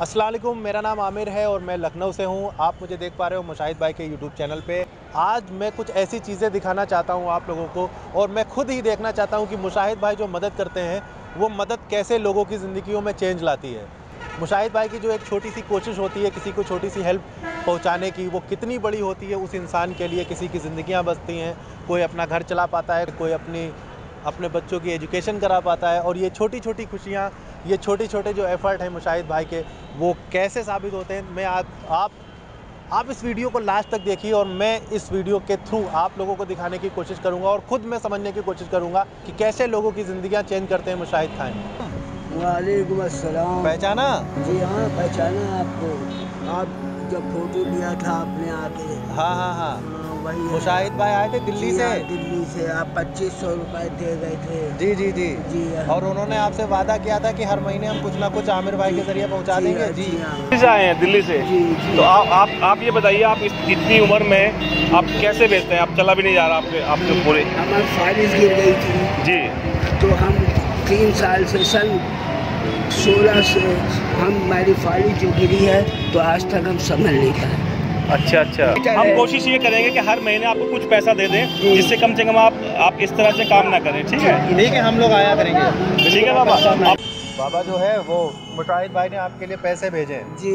वालेकुम मेरा नाम आमिर है और मैं लखनऊ से हूँ। आप मुझे देख पा रहे हो मुशाहिद भाई के यूट्यूब चैनल पे। आज मैं कुछ ऐसी चीज़ें दिखाना चाहता हूँ आप लोगों को और मैं खुद ही देखना चाहता हूँ कि मुशाहिद भाई जो मदद करते हैं, वो मदद कैसे लोगों की ज़िंदगियों में चेंज लाती है। मुशाहिद भाई की जो एक छोटी सी कोशिश होती है, किसी को छोटी सी हेल्प पहुँचाने की, वो कितनी बड़ी होती है, उस इंसान के लिए किसी की ज़िंदगियाँ बचती हैं। कोई अपना घर चला पाता है, कोई अपनी, अपने बच्चों की एजुकेशन करा पाता है और ये छोटी छोटी खुशियाँ ये छोटे छोटे जो एफ़र्ट हैं मुशाहिद भाई के वो कैसे साबित होते हैं मैं आज आप आप इस वीडियो को लास्ट तक देखिए और मैं इस वीडियो के थ्रू आप लोगों को दिखाने की कोशिश करूँगा और ख़ुद मैं समझने की कोशिश करूँगा कि कैसे लोगों की ज़िंदगियाँ चेंज करते हैं मुशाहिद खान। वालेकुम अस्सलाम। पहचाना? जी हाँ पहचाना आपको। आप जब फ़ोटो लिया था आपने आके हाँ हाँ हाँ। वही मुशाहिद भाई आए थे दिल्ली से? हाँ, दिल्ली से। आप पच्चीस सौ रुपए दे गए थे। जी जी जी। जी हाँ। और उन्होंने आपसे वादा किया था कि हर महीने हम कुछ ना कुछ आमिर भाई के ज़रिए पहुँचा देंगे? हाँ, जी। जी हाँ। दिल्ली से आए हैं दिल्ली से। तो आप आप आप ये बताइए आप इस इतनी उम्र में आप कैसे बेचते हैं? आप चला भी नहीं जा रहा आपके आपके पूरे। हमारी गिर गई थी। जी। तो हम तीन साल से सन सोलह से हम हमारी फारिश जो गिरी है तो आज तक हम समझ नहीं पाए। अच्छा अच्छा। हम कोशिश ये करेंगे कि हर महीने आपको कुछ पैसा दे दें जिससे कम से कम आप आप इस तरह से काम ना करें ठीक है? ठीक है हम लोग आया करेंगे। ठीक है बाबा। आप बाबा जो है वो मुशाहिद भाई ने आपके लिए पैसे भेजे हैं। जी।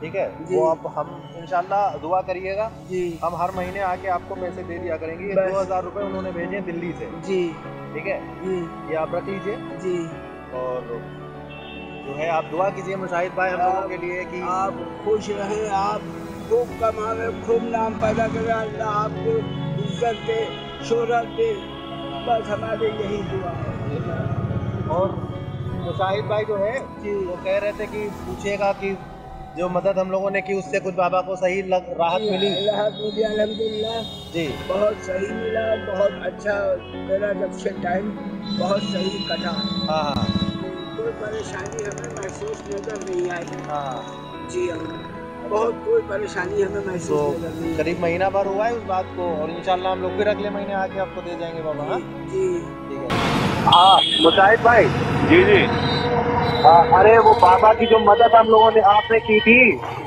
ठीक है? वो अब हम इंशाल्लाह दुआ करिएगा। जी। हम हर महीने आके आपको पैसे दे दिया करेंगे। दो हज़ार रुपये उन्होंने भेजे दिल्ली से। जी। ठीक है? जी। ये आप रख लीजिए। जी। और जो है आप दुआ कीजिए मुशाहिद भाई हम लोगों के लिए कि आप खुश रहे आप खूब कमावे खूब नाम पैदा करे अल्लाह आपको इज़्ज़त दे शोहरत दे। बस हमारे यही दुआ है। और मुशाहिद भाई जो है जी। वो कह रहे थे कि पूछेगा कि जो मदद हम लोगों ने की उससे कुछ बाबा को सही लग, राहत मिली। अल्लाह मुझे अल्हम्दुलिल्लाह। जी। बहुत सही मिला बहुत अच्छा मेरा जब से टाइम बहुत सही कटा। हाँ हाँ। कोई परेशानी हमें महसूस नज़र नहीं आई हाँ। जी हम बहुत कोई परेशानी हमें तो महसूस आई करीब महीना भर हुआ है उस बात को और इंशाल्लाह हम लोग फिर अगले महीने आके आपको दे जाएँगे बाबा हाँ? जी ठीक है। हाँ मुशाहिद भाई। जी जी। हाँ, अरे वो बाबा की जो मदद हम लोगों ने आपने की थी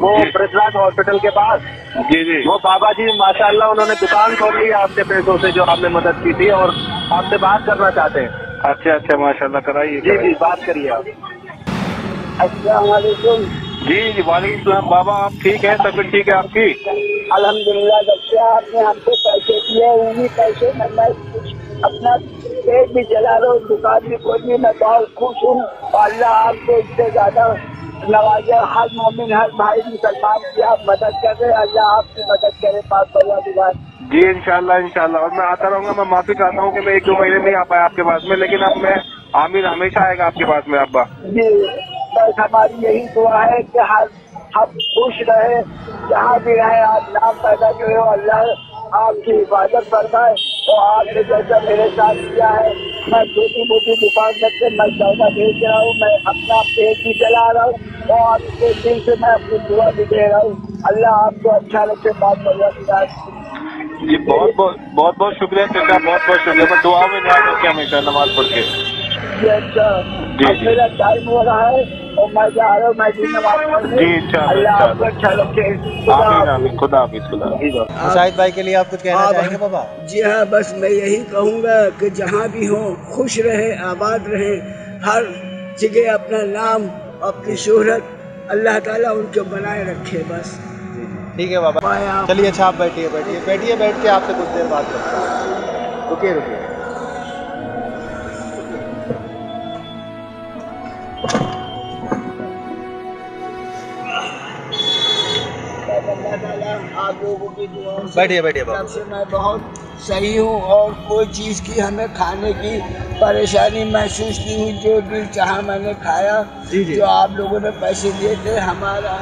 वो जी। हॉस्पिटल के पास जी जी। वो बाबा जी माशाल्लाह उन्होंने दुकान खोल ली आपके पैसों से जो आपने मदद की थी और आपसे बात करना चाहते हैं। अच्छा अच्छा माशाल्लाह कराइए जी जी बात करिए आप। अस्सलाम वालेकुम। जी जी वालेकुम सलाम। बाबा आप ठीक है? तबीयत ठीक है आपकी? अल्हम्दुलिल्लाह जब से आपने हमसे पैसे दिए उन्हीं पैसे में मैं अपना पेट भी जला रहा हूँ दुकान भी खोली मैं बहुत खुश हूँ। अल्लाह आपको इससे ज़्यादा नवाजे। हर मोमिन हर भाई मुसलमान की आप मदद कर रहे अल्लाह आपकी मदद करे पास बल्ला दिवार जी इंशाल्लाह इंशाल्लाह। और मैं आता रहूँगा मैं माफ़ी चाहता हूँ कि मैं एक दो महीने नहीं आ पाया आपके पास में लेकिन अब मैं आमिर हमेशा आएगा आपके पास में अब्बा। जी। बस हमारी यही दुआ है कि हर हम खुश रहे। जहाँ भी रहे आप नाम पैदा करे हो अल्लाह आपकी हिफाजत करता है तो आपने जैसा मेरे साथ किया है मैं छोटी मोटी दुकान करके मैं सौदा भेज रहा हूँ मैं अपना पेट भी चला रहा हूँ और आपके दिल से मैं अपनी दुआ भी दे रहा हूँ। अल्लाह आपको अच्छा रखे बात कर जी बहुत बहुत बहुत बहुत शुक्रिया चाचा बहुत बहुत शुक्रिया। मैं दुआ में याद रखे हमेशा नमाज़ पढ़ के। अच्छा जी, जी। मेरा टाइम हो रहा है। जा खुदा हाफिज मुशाहिद भाई के लिए आप कुछ कहना चाहेंगे बाबा? जी हाँ बस मैं यही कहूँगा कि जहाँ भी हो खुश रहे आबाद रहे हर जगह अपना नाम अपनी शोहरत अल्लाह ताला उनको बनाए रखे बस। ठीक है बाबा। चलिए अच्छा आप बैठिए बैठिए। बैठिए बैठ के आपसे कुछ देर बात करते हैं। रुकिए रुकिए आप लोगों की दुआओं बैठिए बैठिए बाबा से मैं बहुत सही हूँ और कोई चीज़ की हमें खाने की परेशानी महसूस नहीं हुई जो दिल चाहा मैंने खाया जी, जी। जो आप लोगों ने पैसे दिए थे हमारा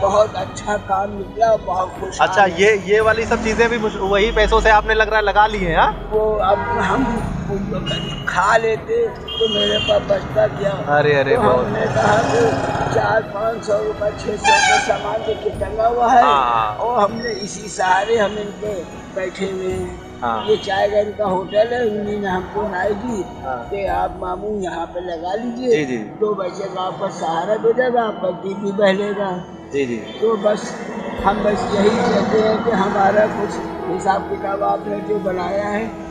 बहुत अच्छा काम निकला बहुत खुश अच्छा ये ये वाली सब चीज़ें भी वही पैसों से आपने लग रहा लगा ली हैं हाँ वो अब हम खा लेते तो मेरे पास बचता क्या अरे अरे तो हमने कहा कि चार पाँच सौ रुपये छः सौ का सामान जो टंगा हुआ है हाँ। और हमने इसी सहारे हम इनके बैठे हुए हैं हाँ। ये चाय घर का होटल है उन्हीं ने हमको राय दी हाँ। कि आप मामू यहाँ पे लगा लीजिए। तो का आपका सहारा मिलेगा आपका दिन भी बहलेगा जी जी तो बस हम बस यही चाहते हैं कि हमारा कुछ हिसाब किताब आपने जो बनाया है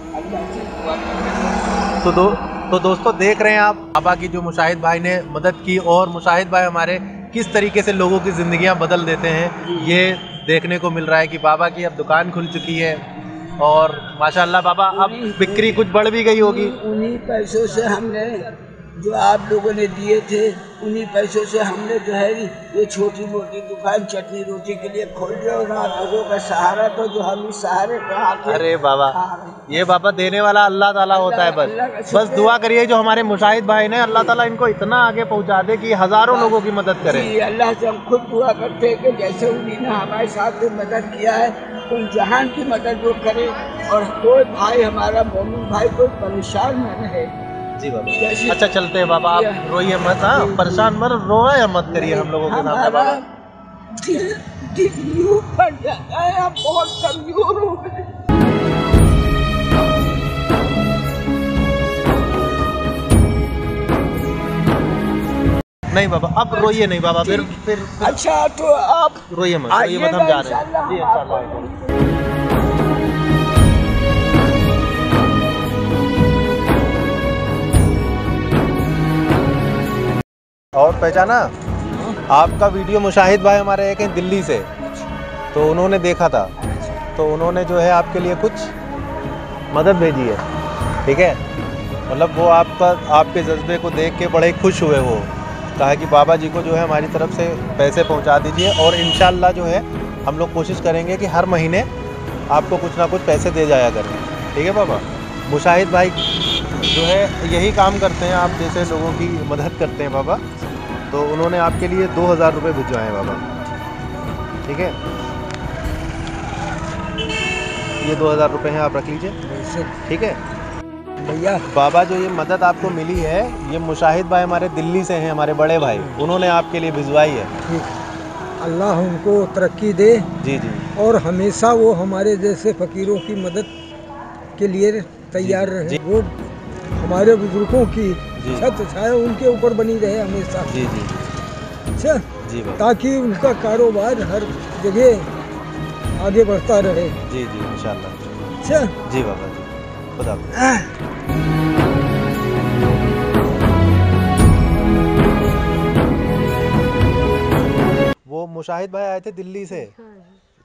तो दो तो दोस्तों देख रहे हैं आप, बाबा की जो मुशाहिद भाई ने मदद की और मुशाहिद भाई हमारे किस तरीके से लोगों की ज़िंदगियाँ बदल देते हैं, ये देखने को मिल रहा है कि बाबा की अब दुकान खुल चुकी है और माशाल्लाह बाबा, अब बिक्री कुछ बढ़ भी गई होगी। उन्हीं पैसों से हमने जो आप लोगों ने दिए थे उन्हीं पैसों से हमने जो है ये छोटी मोटी दुकान चटनी रोटी के लिए खोल दिया और आप लोगों का सहारा तो जो हम इस सहारे पे आके अरे बाबा। ये बाबा देने वाला अल्लाह ताला होता है बस। बस दुआ करिए जो हमारे मुशाहिद भाई ने अल्लाह ताला इनको इतना आगे पहुँचा दे कि हज़ारों लोगों की मदद करे। अल्लाह से हम खुद दुआ करते हैं कि जैसे उन्हीं ने हमारे साथ मदद किया है उन जहान की मदद वो करे और कोई भाई हमारा मोमिन भाई कोई परेशान न रहे। जी बाबा। अच्छा चलते हैं बाबा आप रोइए मत हाँ परेशान मत रोए मत करिए हम लोगों के सामने बाबा। दिल दिल फट जाता है हम बहुत कमज़ोर हो गए। नहीं बाबा अब रोइए नहीं बाबा फिर फिर फिर। अच्छा तो आप रोइए मत रोइए मत हम जा रहे हैं। जी इंशाल्लाह। और पहचाना? आपका वीडियो मुशाहिद भाई हमारे एक हैं दिल्ली से। तो उन्होंने देखा था। तो उन्होंने जो है आपके लिए कुछ मदद भेजी है। ठीक है? मतलब वो आपका, आपके जज्बे को देख के बड़े खुश हुए वो। कहा कि बाबा जी को जो है हमारी तरफ़ से पैसे पहुँचा दीजिए और इन जो है हम लोग कोशिश करेंगे कि हर महीने आपको कुछ ना कुछ पैसे दे जाया करें। ठीक है बाबा? मुशाहिद भाई जो है यही काम करते हैं, आप जैसे लोगों की मदद करते हैं बाबा। तो उन्होंने आपके लिए दो हज़ार रुपये भिजवाए बाबा। ठीक है? ये दो हज़ार रुपये हैं आप रख लीजिए। ठीक है? भैया। बाबा जो ये मदद आपको मिली है ये मुशाहिद भाई हमारे दिल्ली से हैं हमारे बड़े भाई। उन्होंने आपके लिए भिजवाई है। ठीक। अल्लाह उनको तरक्की दे जी जी। और हमेशा वो हमारे जैसे फ़कीरों की मदद के लिए तैयार रहे। वो हमारे बुज़ुर्गों की। छत छाया उनके ऊपर बनी रहे हमेशा। जी जी। अच्छा? जी ताकि उनका कारोबार हर जगह आगे बढ़ता रहे। जी जी इंशाल्लाह। अच्छा? जी बाबा जी खुदा वो मुशाहिद भाई आए थे दिल्ली से?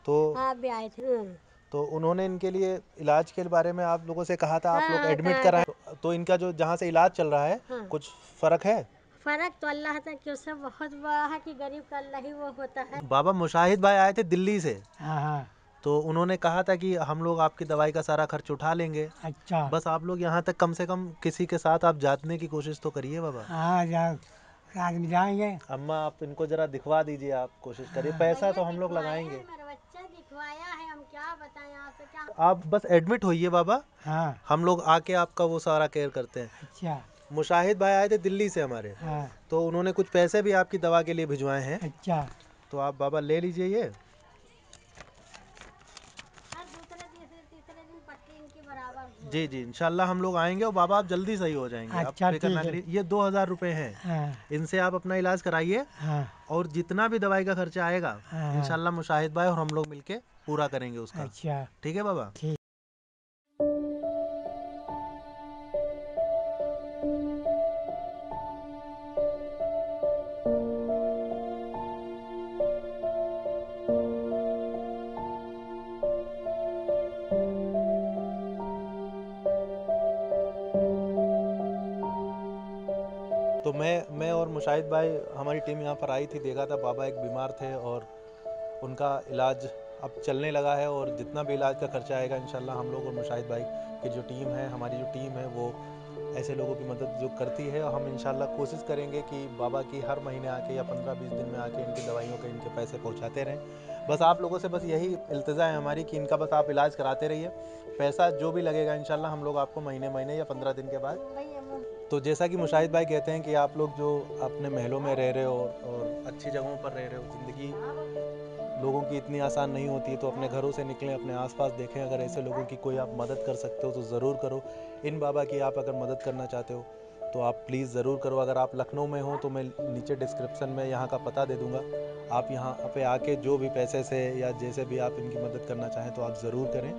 तो आप भी आए थे। हाँ। तो उन्होंने इनके लिए इलाज के बारे में आप लोगों से कहा था? आप लोग हाँ, एडमिट कहा कराएँ। तो, इनका जो जहाँ से इलाज चल रहा है हाँ। कुछ फ़र्क है? फ़र्क तो अल्लाह तक कि उससे बहुत बड़ा है कि गरीब का अल्लाह ही वो होता है। बाबा मुशाहिद भाई आए थे दिल्ली से। हाँ हाँ। तो उन्होंने कहा था कि हम लोग आपकी दवाई का सारा खर्च उठा लेंगे। अच्छा। बस आप लोग यहाँ तक कम से कम किसी के साथ आप जाने की कोशिश तो करिए बाबा। हाँ जाएँगे। अम्मा आप इनको जरा दिखवा दीजिए आप कोशिश करिए। पैसा तो हम लोग लगाएँगे है, मेरा बच्चा दिखवाया है हम क्या बताएँ आपसे क्या आप बस एडमिट होइए बाबा। हाँ। हम लोग आके आपका वो सारा केयर करते हैं। अच्छा। मुशाहिद भाई आए थे दिल्ली से हमारे। हाँ। तो उन्होंने कुछ पैसे भी आपकी दवा के लिए भिजवाए हैं। अच्छा। तो आप बाबा ले लीजिए ये। हर दूसरे तीसरे तीसरे दिन पट्टी इनकी बराबर हो जी जी इंशाल्लाह हम लोग आएँगे और बाबा आप जल्दी सही हो जाएँगे। अच्छा, ठीक ये दो हज़ार रुपये हैं। हाँ। इनसे आप अपना इलाज कराइए। हाँ। और जितना भी दवाई का खर्चा आएगा हाँ। इंशाल्लाह मुशाहिद भाई और हम लोग मिलके पूरा करेंगे उसका। अच्छा। ठीक है बाबा? ठीक। तो मैं मैं और मुशाहिद भाई हमारी टीम यहाँ पर आई थी देखा था बाबा एक बीमार थे और उनका इलाज अब चलने लगा है और जितना भी इलाज का खर्चा आएगा इंशाल्लाह हम लोग और मुशाहिद भाई की जो टीम है हमारी जो टीम है वो ऐसे लोगों की मदद जो करती है और हम इंशाल्लाह कोशिश करेंगे कि बाबा की हर महीने आके या पंद्रह बीस दिन में आके इनकी दवाइयों के इनके पैसे पहुँचाते रहें। बस आप लोगों से बस यही इल्तज़ा है हमारी कि इनका बस आप इलाज कराते रहिए। पैसा जो भी लगेगा इंशाल्लाह हम लोग आपको महीने महीने या पंद्रह दिन के बाद तो जैसा कि मुशाहिद भाई कहते हैं कि आप लोग जो अपने महलों में रह रहे हो और अच्छी जगहों पर रह रहे हो ज़िंदगी लोगों की इतनी आसान नहीं होती है तो अपने घरों से निकलें, अपने आसपास देखें। अगर ऐसे लोगों की कोई आप मदद कर सकते हो तो ज़रूर करो। इन बाबा की आप अगर मदद करना चाहते हो तो आप प्लीज़ ज़रूर करो। अगर आप लखनऊ में हो तो मैं नीचे डिस्क्रिप्शन में यहाँ का पता दे दूँगा। आप यहाँ पे आके जो भी पैसे से या जैसे भी आप इनकी मदद करना चाहें तो आप ज़रूर करें।